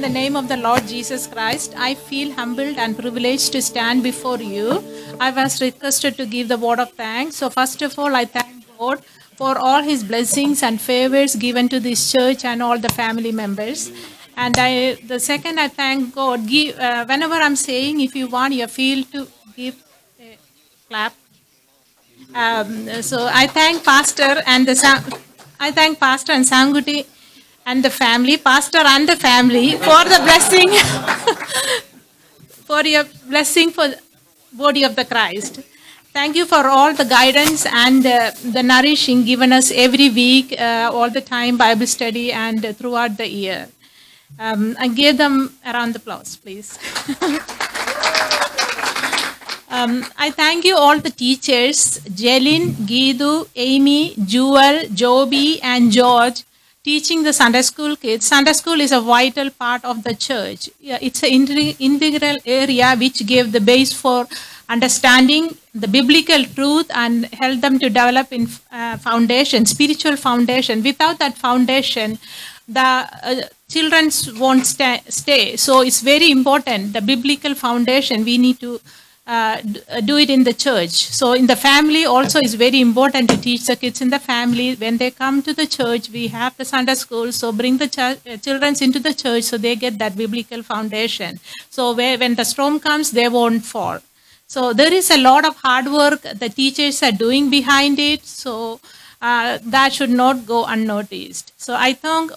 the name of the Lord Jesus Christ, I feel humbled and privileged to stand before you. I was requested to give the word of thanks. So, first of all, I thank God for all his blessings and favors given to this church and all the family members. And I, the second, I thank God. Give, uh, whenever I'm saying, if you want, you feel to give a clap. Um, so I thank Pastor and the I thank Pastor and Sanguti and the family, Pastor and the family, for the blessing, for your blessing for body of the Christ. Thank you for all the guidance and uh, the nourishing given us every week, uh, all the time, Bible study, and uh, throughout the year. Um, I give them a round of applause, please. Um, I thank you all the teachers, Jelin, Gidu, Amy, Jewel, Joby, and George, teaching the Sunday school kids. Sunday school is a vital part of the church. It's an integral area which gave the base for understanding the biblical truth and help them to develop in uh, foundation, spiritual foundation. Without that foundation, the uh, children won't sta- stay. So it's very important. The biblical foundation we need to uh, do it in the church. So in the family also is very important to teach the kids in the family. When they come to the church, we have the Sunday school. So bring the uh, children into the church so they get that biblical foundation. So where, when the storm comes, they won't fall. So there is a lot of hard work the teachers are doing behind it. So uh, that should not go unnoticed. So I thank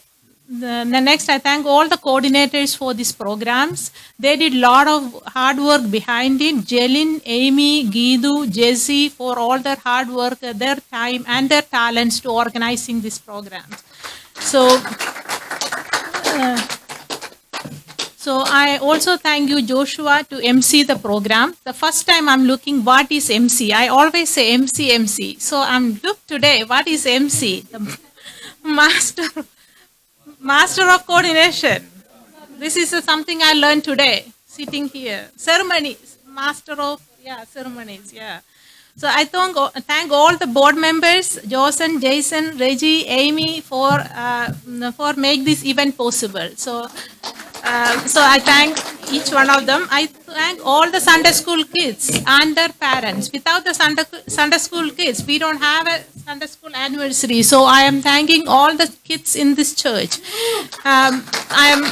the, the next I thank all the coordinators for these programs. They did a lot of hard work behind it. Jelin, Amy, Gidu, Jesse for all their hard work, uh, their time and their talents to organizing these programs. So uh, so I also thank you, Joshua, to MC the program. The first time I'm looking what is MC. I always say MC, MC. So I'm look today what is MC, the master, master of coordination. This is something I learned today, sitting here. Ceremonies, master of yeah ceremonies, yeah. So I thank, thank all the board members, Josen, Jason, Reggie, Amy, for uh, for make this event possible. So uh, so I thank each one of them. I thank all the Sunday school kids and their parents. Without the Sunday, Sunday school kids, we don't have a Sunday school anniversary. So I am thanking all the kids in this church. Um, I am.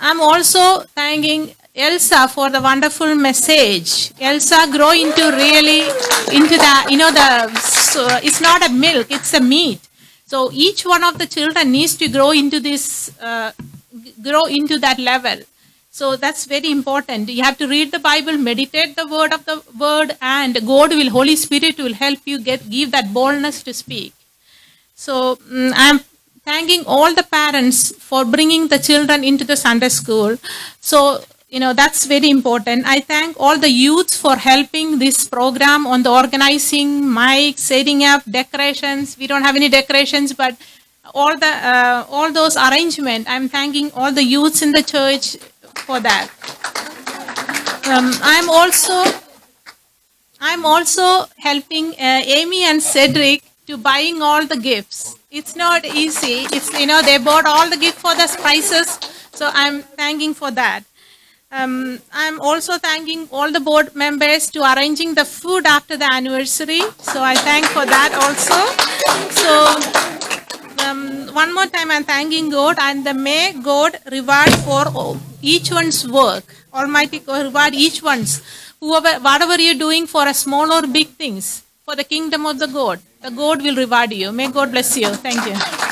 I'm also thanking Elsa for the wonderful message. Elsa grow into really into the you know the so it's not a milk, it's a meat. So each one of the children needs to grow into this, uh, grow into that level. So that's very important. You have to read the Bible, meditate the word of the word, and God will, Holy Spirit will help you get give that boldness to speak. So mm, I'm thanking all the parents for bringing the children into the Sunday school. So you know that's very important. I thank all the youths for helping this program on the organizing, mic, setting up, decorations. We don't have any decorations, but all the uh, all those arrangement. I'm thanking all the youths in the church for that. Um, I'm also I'm also helping uh, Amy and Cedric to buying all the gifts. It's not easy. It's you know they bought all the gift for the spices, so I'm thanking for that. Um, I'm also thanking all the board members to arranging the food after the anniversary. So I thank for that also. So one more time, I'm thanking God and the may God reward for each one's work. Almighty God reward each one's whoever whatever you're doing for a small or big things for the kingdom of the God. The God will reward you. May God bless you. Thank you.